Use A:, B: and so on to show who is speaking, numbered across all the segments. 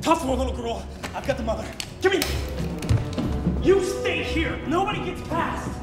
A: tough for little girl. I've got the mother. Give me. You stay here. Nobody gets past.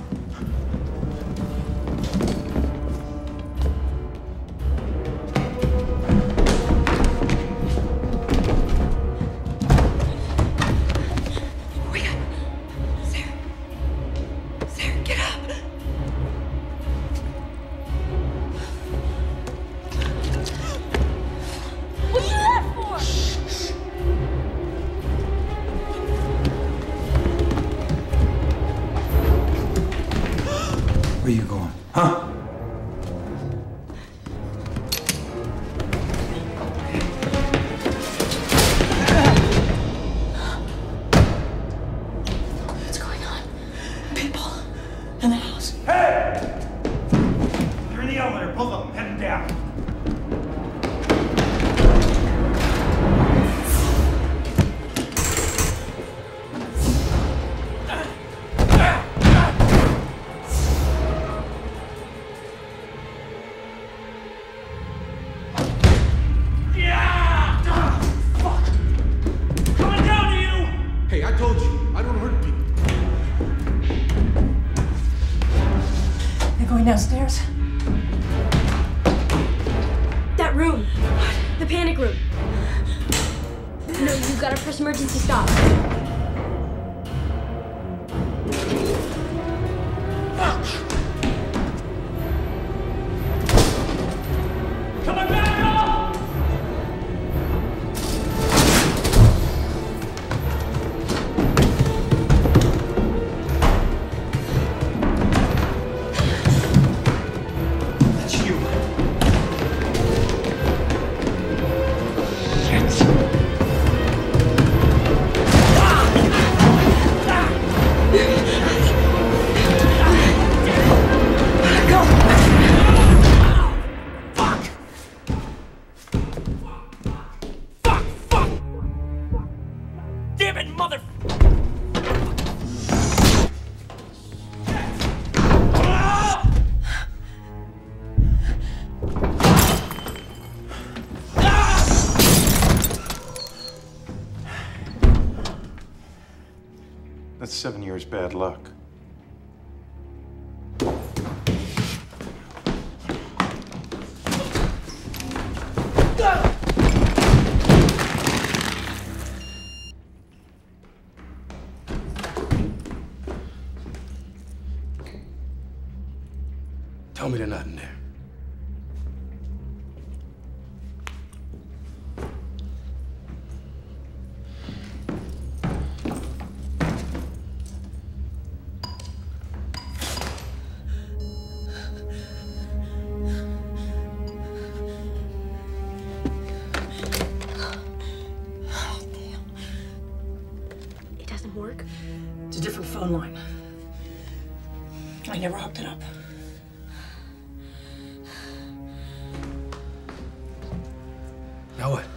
B: You
C: I told you, I don't hurt people.
B: They're going downstairs.
D: That room. The panic room. No, you gotta press emergency stop.
A: Coming mother!
E: That's seven years bad luck.
C: Tell me they're not in there.
D: It doesn't work.
B: It's a different phone line. I never hooked it up.
C: Now what?